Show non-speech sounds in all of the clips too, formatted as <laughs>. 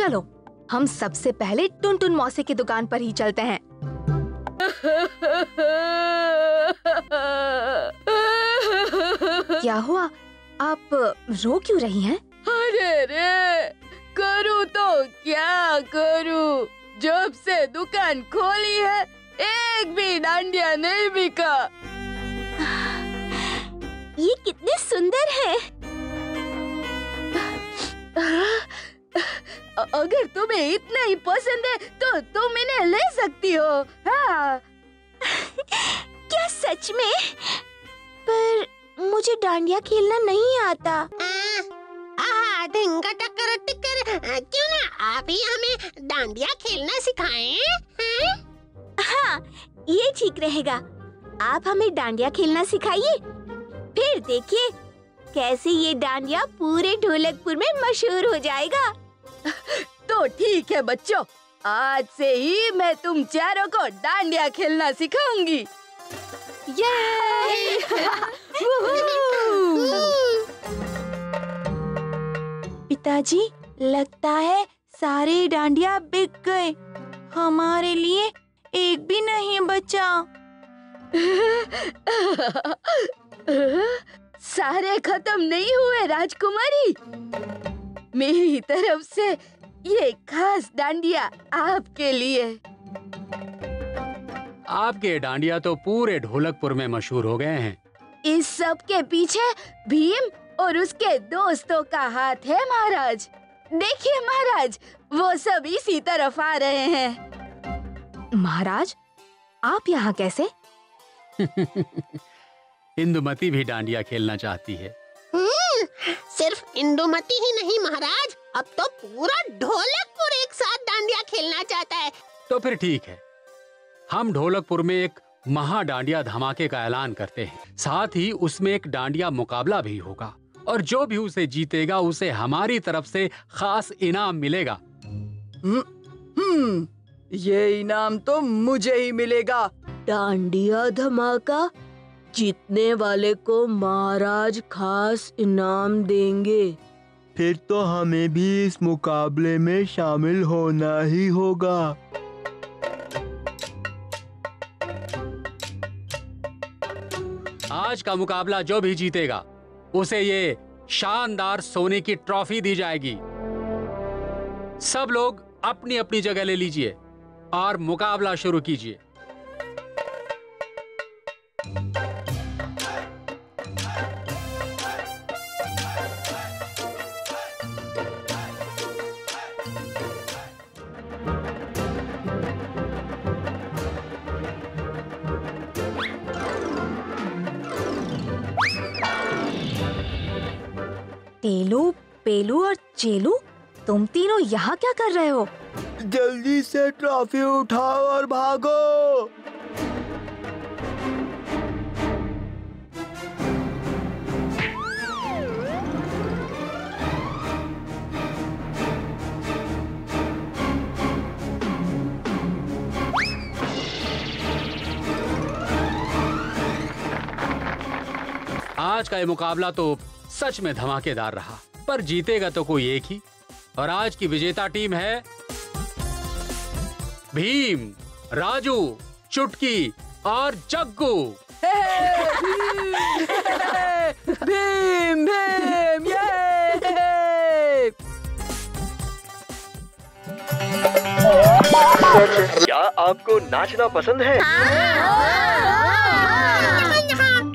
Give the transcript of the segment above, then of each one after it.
चलो हम सबसे पहले टुनटुन मौसी की दुकान पर ही चलते हैं क्या हुआ आप रो क्यों रही हैं? अरे रे करूँ तो क्या करूँ जब से दुकान खोली है एक भी डांडिया नहीं बिका ये कितने सुंदर हैं। अगर तुम्हें इतना ही पसंद है तो तुम इन्हें ले सकती हो। हाँ। क्या सच में? पर मुझे डांडिया खेलना नहीं आता। आहा ढिंगा टक्कर टिक्कर क्यों ना आप ही हमें डांडिया खेलना सिखाएँ हैं? हाँ ये ठीक रहेगा। आप हमें डांडिया खेलना सिखाइए। फिर देखिए कैसे ये डांडिया पूरे ढोलकपुर में मशहूर हो जाएगा। तो ठीक है बच्चों आज से ही मैं तुम चारों को डांडिया खेलना सिखाऊँगी। ये <laughs> पिताजी लगता है सारे डांडिया बिक गए। हमारे लिए एक भी नहीं बचा। <laughs> सारे खत्म नहीं हुए राजकुमारी। मेरी तरफ़ से ये खास डांडिया आपके लिए। आपके डांडिया तो पूरे ढोलकपुर में मशहूर हो गए हैं। इस सब के पीछे भीम और उसके दोस्तों का हाथ है महाराज। देखिए महाराज वो सब इसी तरफ़ आ रहे हैं। महाराज आप यहाँ कैसे? <laughs> इंदुमती भी डांडिया खेलना चाहती है। सिर्फ़ इंदुमती ही नहीं महाराज। अब तो पूरा ढोलकपुर एक साथ डांडिया खेलना चाहता है। तो फिर ठीक है। हम ढोलकपुर में एक महा डांडिया धमाके का ऐलान करते हैं। साथ ही उसमें एक डांडिया मुकाबला भी होगा। और जो भी उसे जीतेगा उसे हमारी तरफ़ से खास इनाम मिलेगा। हम्म ये इनाम तो मुझे ही मिलेगा। डांडिया धमाका? जीतने वाले को महाराज खास इनाम देंगे। फिर तो हमें भी इस मुकाबले में शामिल होना ही होगा। आज का मुकाबला जो भी जीतेगा उसे ये शानदार सोने की ट्रॉफी दी जाएगी। सब लोग अपनी अपनी जगह ले लीजिए और मुकाबला शुरू कीजिए। पेलू और चेलू? तुम तीनों यहाँ क्या कर रहे हो? जल्दी से ट्रॉफी उठाओ और भागो। आज का ये मुकाबला तो सच में धमाकेदार रहा। पर जीतेगा तो कोई एक ही। और आज की विजेता टीम है भीम राजू चुटकी और जग्गू। भीम भीम ये। क्या आपको नाचना पसंद है।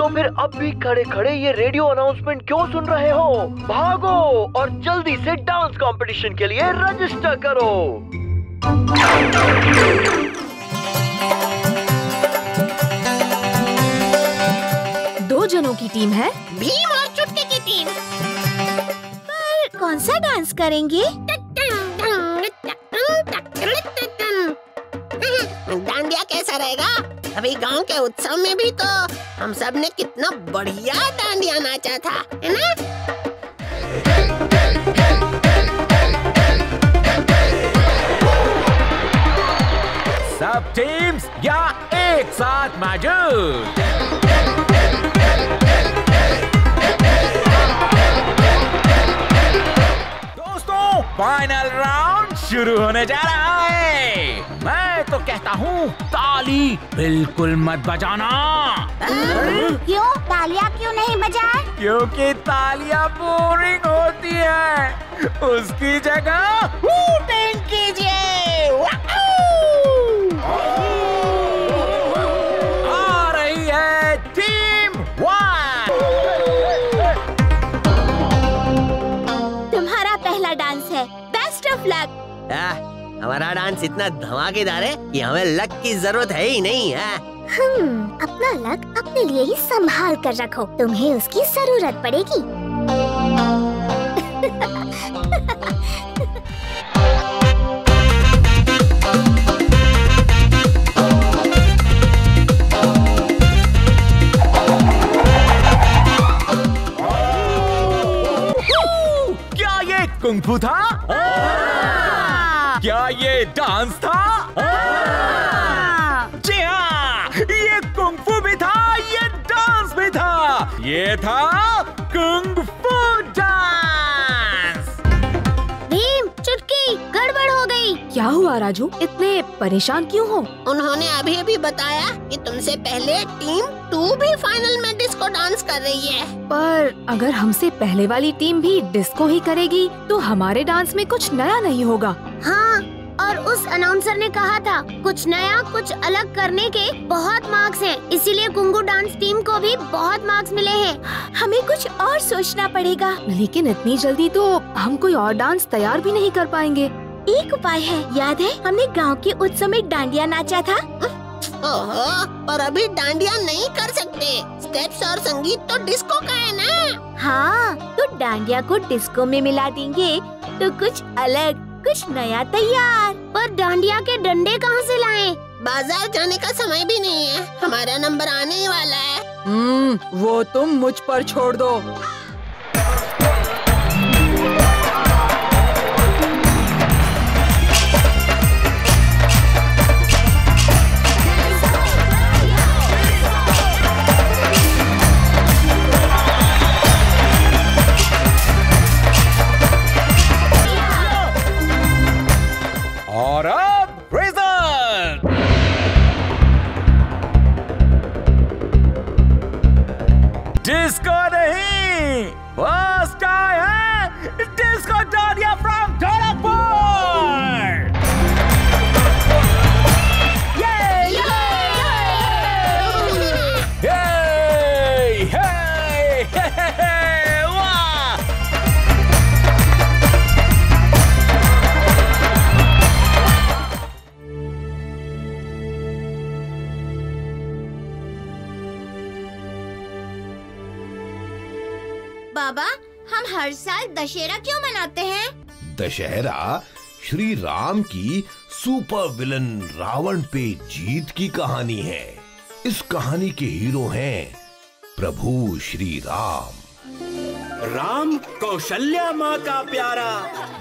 तो फिर अब भी खड़े खड़े ये रेडियो अनाउंसमेंट क्यों सुन रहे हो? भागो और जल्दी से डांस कंपटीशन के लिए रजिस्टर करो। दो जनों की टीम है। भीम और चुटकी की टीम। पर कौन सा डांस करेंगे? डांडिया कैसा रहेगा? अभी गाँव के उत्सव में भी तो हम सबने कितना बढ़िया डांडिया नाचा था, है ना? सब टीम्स यहाँ एक साथ मौजूद। दोस्तों फाइनल राउंड शुरू होने जा रहा है। मैं तो कहता हूँ ताली बिल्कुल मत बजाना। क्यों? तालियाँ क्यों नहीं बजाए? क्योंकि तालियाँ बोरिंग होती है। उसकी जगह हूटिंग कीजिए। आ रही है टीम वन तुम्हारा पहला डांस है। बेस्ट ऑफ़ लक हमारा डांस इतना धमाकेदार है कि हमें लक की ज़रूरत है ही नहीं है? हम्म अपना लक अपने लिए ही संभाल कर रखो। तुम्हें उसकी ज़रूरत पड़ेगी। क्या ये कुंफू था? क्या ये डांस था? जी हाँ ये कुंफू भी था ये डांस भी था। ये था कुंफू डांस। भीम चुटकी गड़बड़ हो गई। क्या हुआ राजू? इतने परेशान क्यों हो? उन्होंने अभी अभी बताया कि तुमसे पहले टीम टू भी फाइनल में डिस्को डांस कर रही है। पर अगर हमसे पहले वाली टीम भी डिस्को ही करेगी तो हमारे डांस में कुछ नया नहीं होगा। हाँ और उस अनाउंसर ने कहा था कुछ नया कुछ अलग करने के बहुत मार्क्स हैं। इसीलिए कुंगू डांस टीम को भी बहुत मार्क्स मिले हैं। हमें कुछ और सोचना पड़ेगा। लेकिन इतनी जल्दी तो हम कोई और डांस तैयार भी नहीं कर पाएँगे। एक उपाय है याद है? हमने गाँव के उत्सव में डांडिया नाचा था। ओहो और अभी डांडिया नहीं कर सकते। स्टेप्स और संगीत तो डिस्को का है ना? हाँ तो डांडिया को डिस्को में मिला देंगे तो कुछ अलग कुछ नया तैयार। पर डांडिया के डंडे कहाँ से लाएँ? बाज़ार जाने का समय भी नहीं है। हमारा नंबर आने ही वाला है। हम्म वो तुम मुझ पर छोड़ दो। श्री राम की सुपर विलन रावण पे जीत की कहानी है। इस कहानी के हीरो हैं प्रभु श्री राम। राम कौशल्या माँ का प्यारा,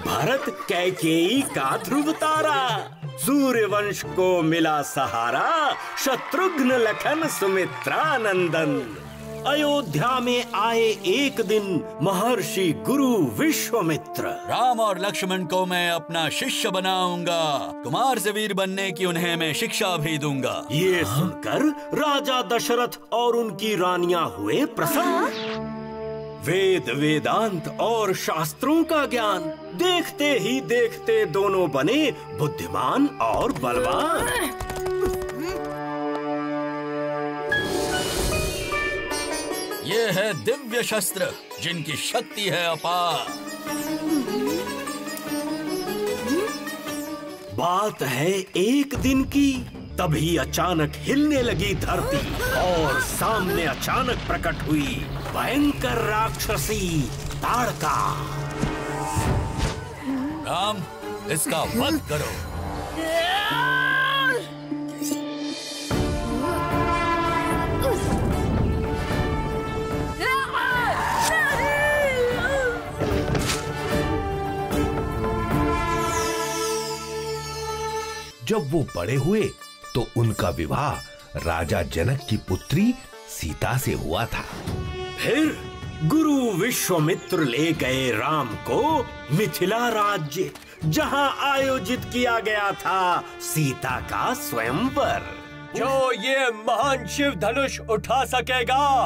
भरत कैकेयी का ध्रुव तारा। सूर्य वंश को मिला सहारा, शत्रुघ्न लखन सुमित्रा नंदन अयोध्या में आए एक दिन महर्षि गुरु विश्वमित्र। राम और लक्ष्मण को मैं अपना शिष्य बनाऊँगा। कुमार से वीर बनने की उन्हें मैं शिक्षा भी दूँगा। ये सुनकर राजा दशरथ और उनकी रानियाँ हुए प्रसन्न। वेद वेदांत और शास्त्रों का ज्ञान देखते ही देखते दोनों बने बुद्धिमान और बलवान। ये है दिव्य शस्त्र जिनकी शक्ति है अपार। बात है एक दिन की तभी अचानक हिलने लगी धरती और सामने अचानक प्रकट हुई भयंकर राक्षसी ताड़का। राम इसका वध करो। जब वो बड़े हुए तो उनका विवाह राजा जनक की पुत्री सीता से हुआ था। फिर गुरु विश्वमित्र ले गए राम को मिथिला राज्य जहाँ आयोजित किया गया था सीता का स्वयंवर जो ये महान शिव धनुष उठा सकेगा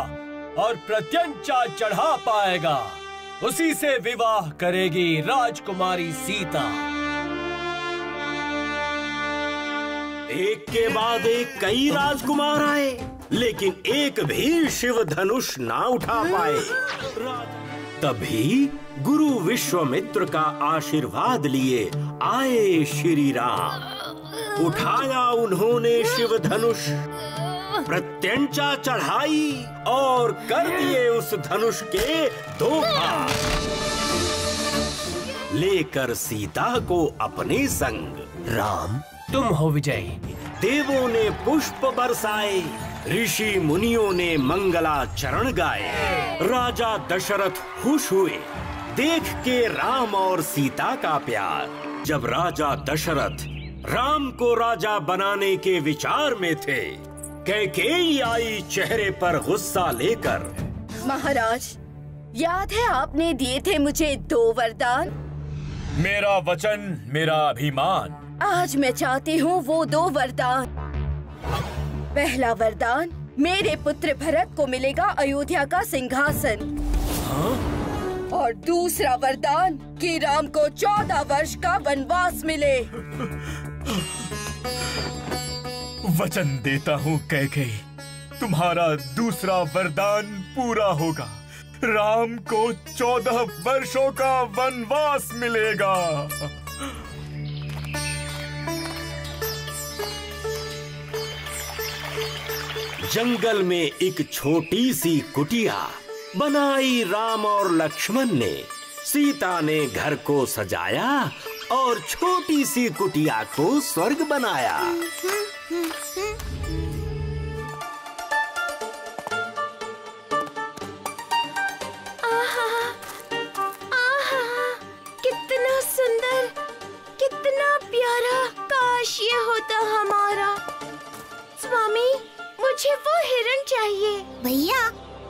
और प्रत्यंचा चढ़ा पाएगा उसी से विवाह करेगी राजकुमारी सीता। एक के बाद एक कई राजकुमार आए, लेकिन एक भी शिव धनुष ना उठा पाए। तभी गुरु विश्वमित्र का आशीर्वाद लिए आए श्री राम। उठाया उन्होंने शिव धनुष प्रत्यंचा चढ़ाई और कर दिए उस धनुष के दो लेकर सीता को अपने संग। राम तुम हो विजयी। देवों ने पुष्प बरसाए ऋषि मुनियों ने मंगला चरण गाए। राजा दशरथ खुश हुए। देख के राम और सीता का प्यार। जब राजा दशरथ राम को राजा बनाने के विचार में थे कैकेयी आई चेहरे पर गुस्सा लेकर महाराज याद है आपने दिए थे मुझे दो वरदान? मेरा वचन मेरा अभिमान। आज मैं चाहती हूँ वो दो वरदान। पहला वरदान मेरे पुत्र भरत को मिलेगा अयोध्या का सिंहासन। और दूसरा वरदान कि राम को चौदह वर्ष का वनवास मिले। वचन देता हूँ कैकेयी तुम्हारा दूसरा वरदान पूरा होगा। राम को चौदह वर्षों का वनवास मिलेगा। जंगल में एक छोटी सी कुटिया बनाई राम और लक्ष्मण ने सीता ने घर को सजाया और छोटी सी कुटिया को स्वर्ग बनाया। कितना मुझे वो हिरन चाहिए। भैया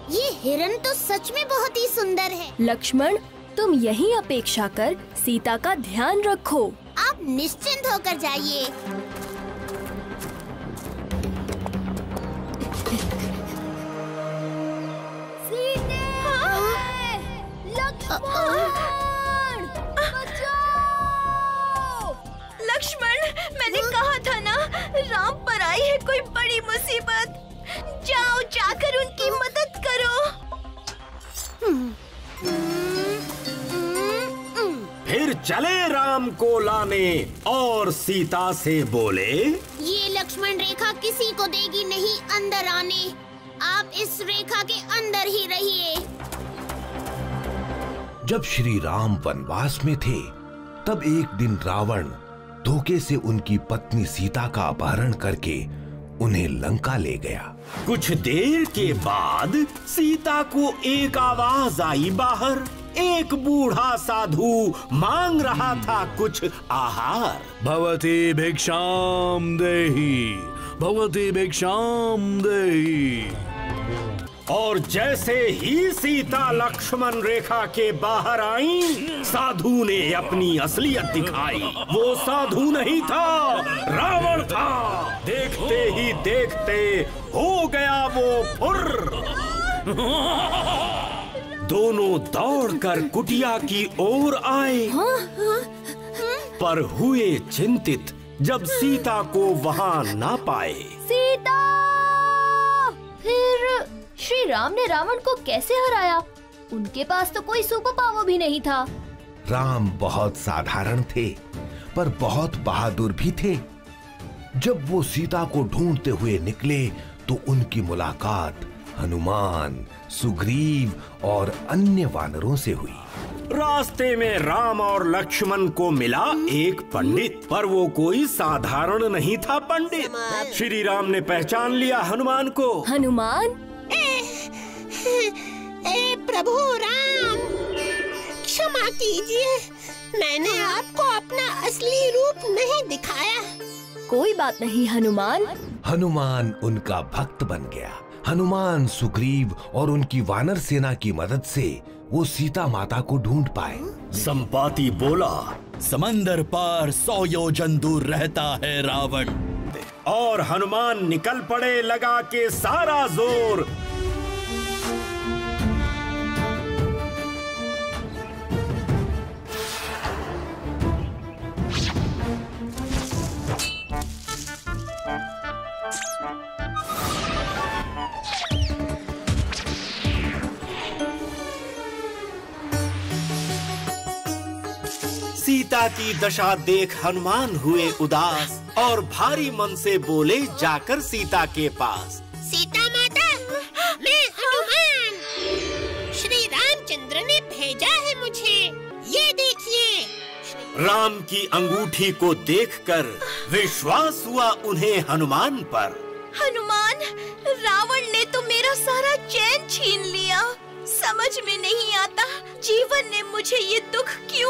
ये हिरन तो सच में बहुत ही सुंदर है। लक्ष्मण तुम यही अपेक्षा कर सीता का ध्यान रखो। आप निश्चिंत होकर जाइए। लक्ष्मण! मैंने कहा था ना राम पर आई है कोई बड़ी मुसीबत। जाओ जाकर उनकी मदद करो। फिर चले राम को लाने और सीता से बोले ये लक्ष्मण रेखा किसी को देगी नहीं अंदर आने। आप इस रेखा के अंदर ही रहिए। जब श्री राम वनवास में थे तब एक दिन रावण धोखे से उनकी पत्नी सीता का अपहरण करके उन्हें लंका ले गया। कुछ देर के बाद सीता को एक आवाज़ आई बाहर। एक बूढ़ा साधु मांग रहा था कुछ आहार। भवती भिक्षाम देही, भवती भिक्षाम देही। और जैसे ही सीता लक्ष्मण रेखा के बाहर आई, साधु ने अपनी असलियत दिखाई। वो साधु नहीं था, रावण था। देखते ही देखते हो गया वो फुर। दोनों दौड़कर कुटिया की ओर आए। पर हुए चिंतित, जब सीता को वहाँ ना पाए। सीता, फिर श्री राम ने रावण को कैसे हराया? उनके पास तो कोई सुपर पावर भी नहीं था। राम बहुत साधारण थे पर बहुत बहादुर भी थे। जब वो सीता को ढूंढते हुए निकले तो उनकी मुलाकात हनुमान सुग्रीव और अन्य वानरों से हुई। रास्ते में राम और लक्ष्मण को मिला एक पंडित पर वो कोई साधारण नहीं था पंडित। श्री राम ने पहचान लिया हनुमान को। हनुमान? <laughs> ए प्रभु राम। क्षमा कीजिए। मैंने आपको अपना असली रूप नहीं दिखाया। कोई बात नहीं हनुमान। हनुमान उनका भक्त बन गया। हनुमान सुग्रीव और उनकी वानर सेना की मदद से वो सीता माता को ढूंढ पाए। संपाति बोला समंदर पार सौ योजन दूर रहता है रावण। और हनुमान निकल पड़े लगा के सारा ज़ोर सीता की दशा देख हनुमान हुए उदास और भारी मन से बोले जाकर सीता के पास। सीता माता मैं हनुमान। श्री रामचंद्र ने भेजा है मुझे। ये देखिए। राम की अंगूठी को देखकर विश्वास हुआ उन्हें हनुमान पर। हनुमान रावण ने तो मेरा सारा चैन छीन लिया। समझ में नहीं आता जीवन ने मुझे ये दुख क्यों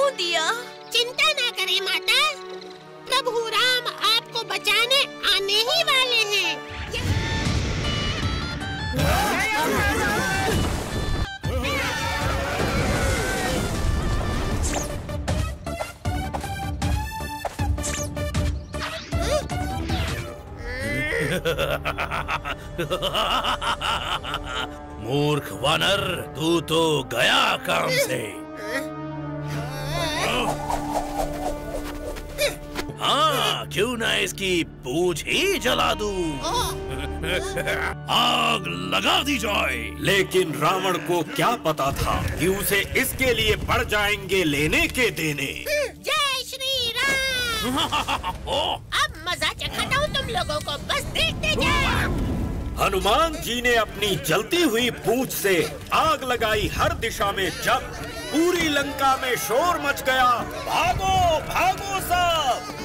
<laughs> मूर्ख वानर तू तो गया काम से। हाँ क्यों ना इसकी पूछ ही जला दू? <laughs> आग लगा दी जाए। लेकिन रावण को क्या पता था कि उसे इसके लिए पड़ जाएँगे लेने के देने। जय श्री राम। <laughs> अब मज़ा चखाता हूँ तुम लोगों को। बस देखते जाओ। हनुमान जी ने अपनी जलती हुई पूछ से आग लगाई हर दिशा में जब पूरी लंका में शोर मच गया, भागो भागो सब!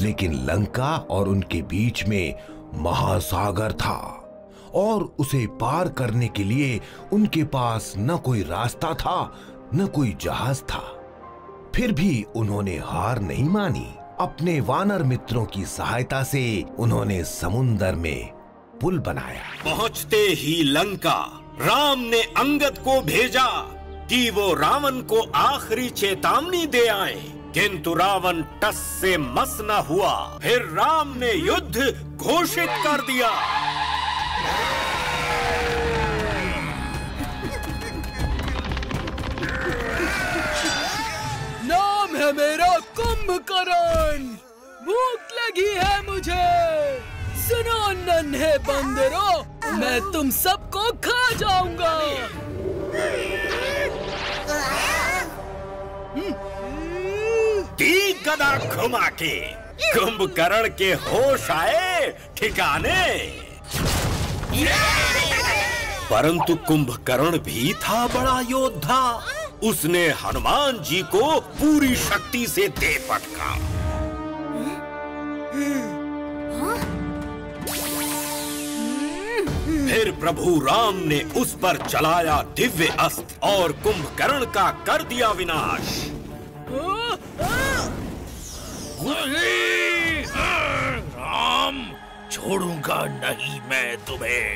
लेकिन लंका और उनके बीच में महासागर था और उसे पार करने के लिए उनके पास न कोई रास्ता था, न कोई जहाज़ था। फिर भी उन्होंने हार नहीं मानी। अपने वानर मित्रों की सहायता से उन्होंने समुन्दर में पुल बनाया। पहुँचते ही लंका राम ने अंगद को भेजा कि वो रावण को आखिरी चेतावनी दे आए। किंतु रावण टस से मस न हुआ। फिर राम ने युद्ध घोषित कर दिया। नाम है मेरा कुंभकर्ण। भूख लगी है मुझे। सुनो नन्हे बंदरों मैं तुम सबको खा जाऊँगा। दी गदा घुमा के। कुंभकर्ण के होश आए ठिकाने। परंतु कुंभकर्ण भी था बड़ा योद्धा। उसने हनुमान जी को पूरी शक्ति से दे पटका। फिर प्रभु राम ने उस पर चलाया दिव्य अस्त्र और कुंभकर्ण का कर दिया विनाश। राम, छोड़ूँगा नहीं मैं तुम्हें।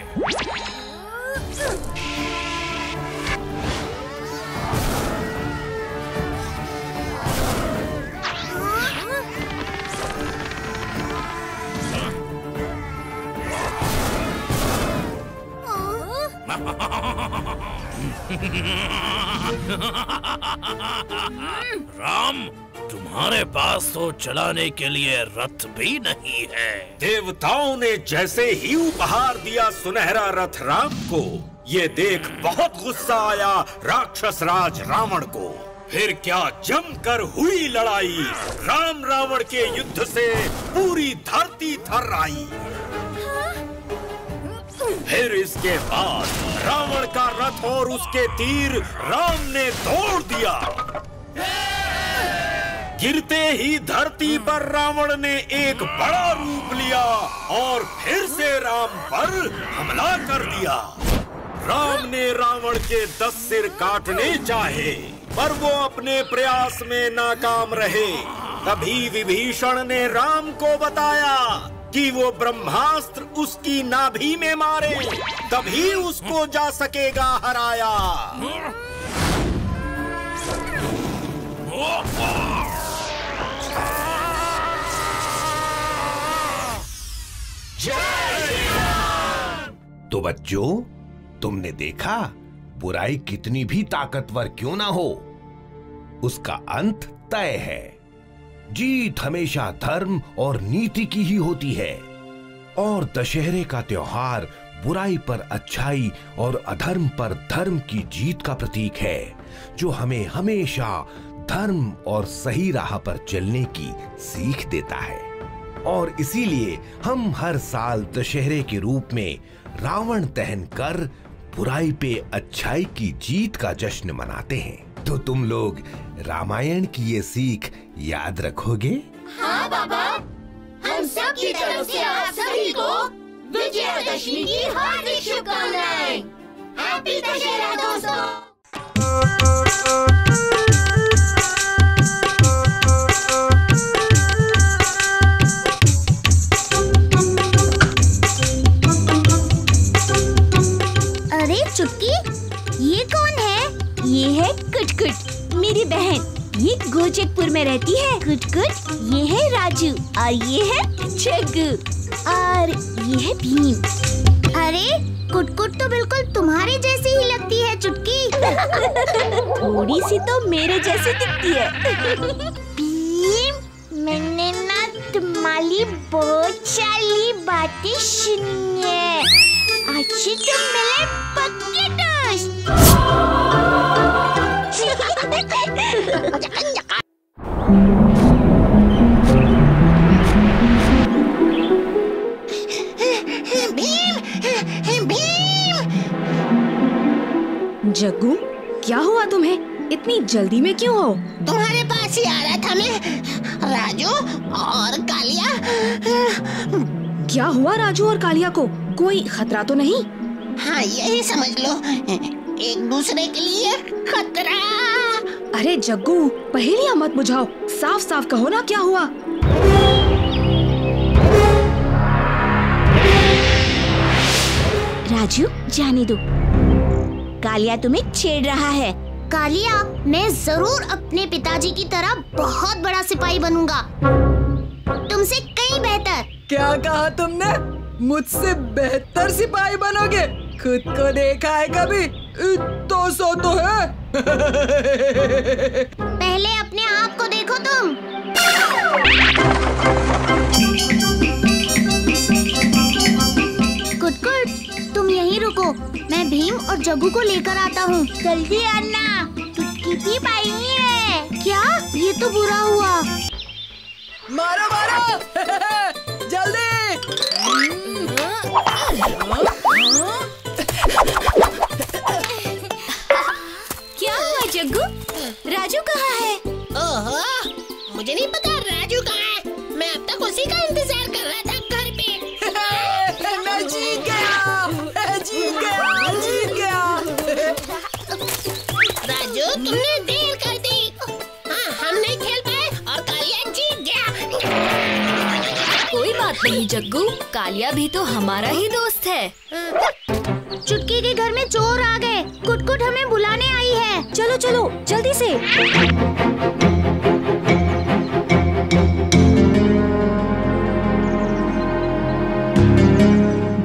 <laughs> राम तुम्हारे पास तो चलाने के लिए रथ भी नहीं है। देवताओं ने जैसे ही उपहार दिया सुनहरा रथ राम को ये देख बहुत गुस्सा आया राक्षस राज रावण को। फिर क्या जमकर हुई लड़ाई? राम रावण के युद्ध से पूरी धरती थर आई। फिर इसके बाद रावण का रथ और उसके तीर राम ने तोड़ दिया। गिरते ही धरती पर रावण ने एक बड़ा रूप लिया और फिर से राम पर हमला कर दिया। राम ने रावण के दस सिर काटने चाहे, पर वो अपने प्रयास में नाकाम रहे। तभी विभीषण ने राम को बताया कि वो ब्रह्मास्त्र उसकी नाभि में मारे, तभी उसको जा सकेगा हराया। तो बच्चों, तुमने देखा, बुराई कितनी भी ताकतवर क्यों ना हो, उसका अंत तय है। जीत हमेशा धर्म और नीति की ही होती है। और दशहरे का त्योहार बुराई पर अच्छाई और अधर्म पर धर्म की जीत का प्रतीक है, जो हमें हमेशा धर्म और सही राह पर चलने की सीख देता है। और इसीलिए हम हर साल दशहरे के रूप में रावण दहन कर बुराई पे अच्छाई की जीत का जश्न मनाते हैं। तो तुम लोग रामायण की ये सीख याद रखोगे? हाँ बाबा। हम सब की तरफ़ से आप सभी को विजयादशमी की हार्दिक शुभकामनाएँ। हैप्पी दशहरा दोस्तों। अरे चुटकी ये कौन है? ये है कुटकुट मेरी बहन। ये गोचकपुर में रहती है। कुटकुट ये है राजू और ये है जग्गू और ये है भीम। अरे कुटकुट तो बिल्कुल तुम्हारे जैसी ही लगती है चुटकी। <laughs> थोड़ी सी तो मेरे जैसी दिखती है। भीम मैंने ना तुम्हारी बहुत सारी बातें सुनी है। अच्छी तुम मिले जग्गू क्या हुआ तुम्हें? इतनी जल्दी में क्यों हो? तुम्हारे पास ही आ रहा था मैं राजू और कालिया। क्या हुआ राजू और कालिया को? कोई खतरा तो नहीं? हाँ यही समझ लो। एक दूसरे के लिए खतरा अरे जग्गू पहेलियाँ मत बुझाओ। साफ़ साफ़ कहो ना क्या हुआ। राजू जाने दो। कालिया तुम्हें छेड़ रहा है। कालिया मैं ज़रूर अपने पिताजी की तरह बहुत बड़ा सिपाही बनूँगा। तुमसे कहीं बेहतर। क्या कहा तुमने? मुझसे बेहतर सिपाही बनोगे? खुद को देखा है कभी? तो सो तो है। पहले अपने आप को देखो तुम। कुटकुट तुम यहीं रुको। मैं भीम और जग्गू को लेकर आता हूँ। जल्दी अन्ना। भी पाई है क्या? ये तो बुरा हुआ। मारो मारो। जल्दी। कहाँ है। ओहो मुझे नहीं पता राजू कहाँ है। मैं अब तक उसी का इंतज़ार कर रहा था घर पे। <laughs> मैं जीत गया। मैं जीत गया। जीत गया। राजू तुमने देर कर दी। हाँ हम नहीं खेल पाए और कालिया जीत गया। कोई बात नहीं जग्गू। कालिया भी तो हमारा ही दोस्त है। चुटकी के घर में चोर आ गए। कुटकुट हमें बुलाने आई है। चलो चलो, जल्दी से।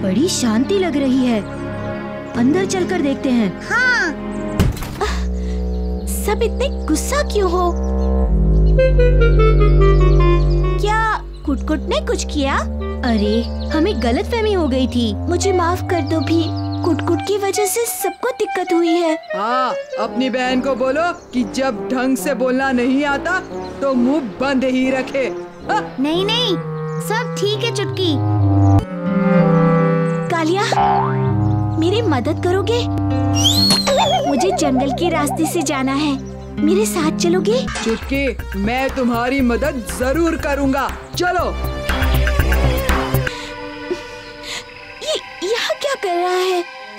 बड़ी शांति लग रही है। अंदर चलकर देखते हैं। हाँ। सब इतने गुस्सा क्यों हो? क्या कुटकुट ने कुछ किया? अरे हमें गलत फहमी हो गई थी। मुझे माफ़ कर दो भी। कुटकुट की वजह से सबको दिक्कत हुई है। हाँ अपनी बहन को बोलो कि जब ढंग से बोलना नहीं आता तो मुँह बंद ही रखे। हाँ, नहीं नहीं सब ठीक है चुटकी। कालिया मेरी मदद करोगे? मुझे जंगल के रास्ते से जाना है। मेरे साथ चलोगे? चुटकी मैं तुम्हारी मदद ज़रूर करूँगा। चलो।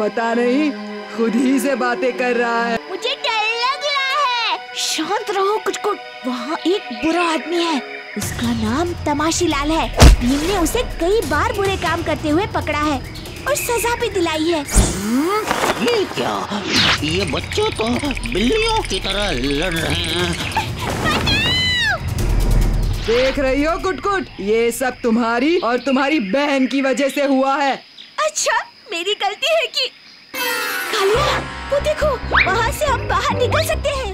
पता नहीं खुद ही से बातें कर रहा है। मुझे डर लग रहा है। शांत रहो कुछ कुछ वहाँ एक बुरा आदमी है। उसका नाम तमाशी लाल है। भीम ने उसे कई बार बुरे काम करते हुए पकड़ा है और सजा भी दिलाई है। ये क्या? ये बच्चे तो बिल्लियों की तरह लड़ रहे हैं। देख रही हो कुटकुट? ये सब तुम्हारी और तुम्हारी बहन की वजह से हुआ है। अच्छा मेरी गलती है कि कालिया वो देखो वहाँ से हम बाहर निकल सकते हैं।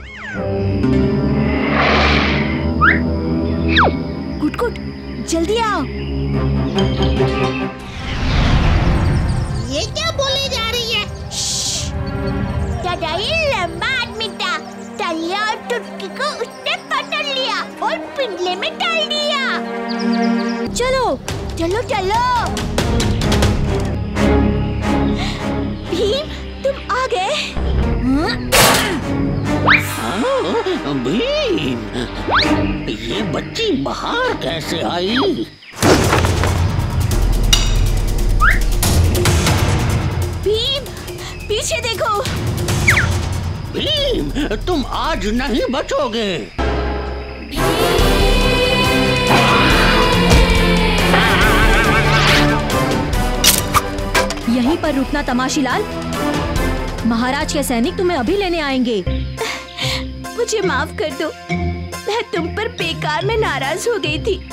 कुटकुट जल्दी आओ। ये क्या बोले जा रही है? लंबा आदमी था। तालिया और टुटकी को उसने पकड़ लिया और पिंजले में डाल दिया। चलो चलो चलो। भीम तुम आ गए। हाँ, भीम ये बच्ची बाहर कैसे आई? भीम पीछे देखो। भीम तुम आज नहीं बचोगे। यहीं पर रुकना तमाशीलाल महाराज के सैनिक तुम्हें अभी लेने आएँगे। मुझे माफ़ कर दो। मैं तुम पर बेकार में नाराज़ हो गई थी। <laughs>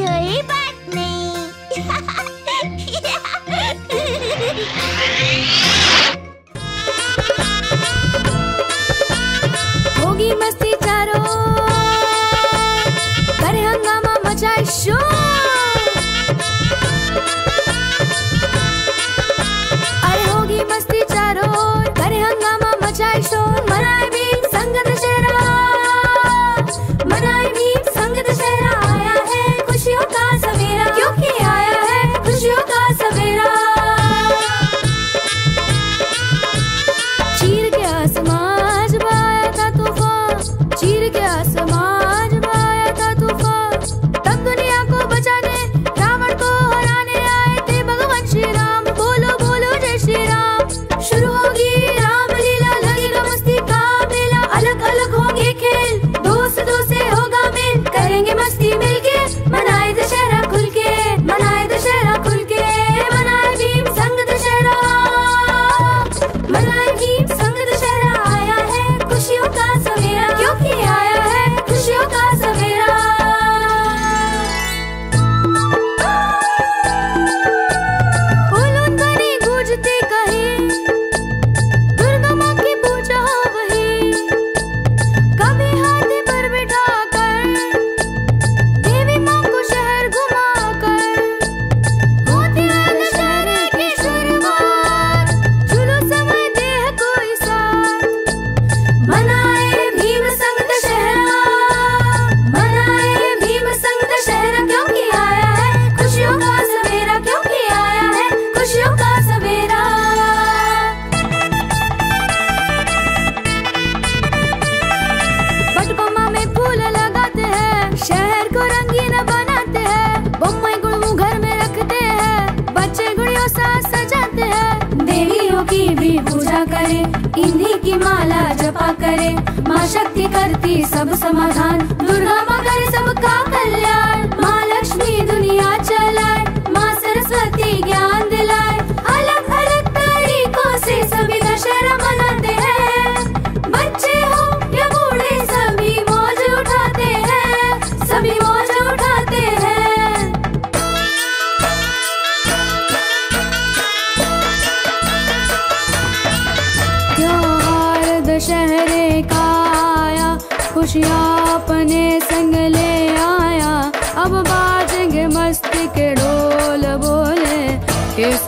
कोई देवियों की भी पूजा करे, इन्हीं की माला जपा करे। माँ शक्ति करती सब समाधान, दुर्गा माँ करे सबका कल्याण। माँ लक्ष्मी दुनिया चलाए, माँ सरस्वती ज्ञान दिलाए।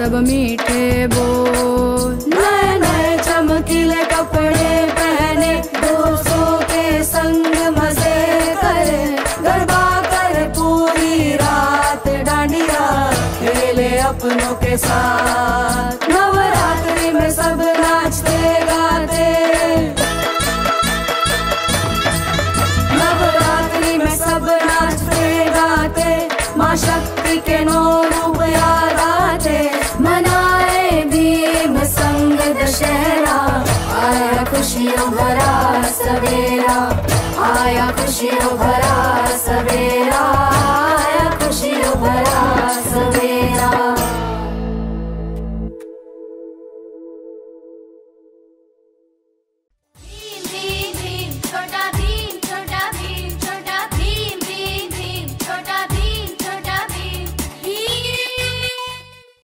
सब मीठे बो नए नए चमकीले कपड़े पहने, दोस्तों के संग मज़े करे। गरबा कर पूरी रात, डांडिया खेले अपनों के साथ। आया खुशियों भरा सवेरा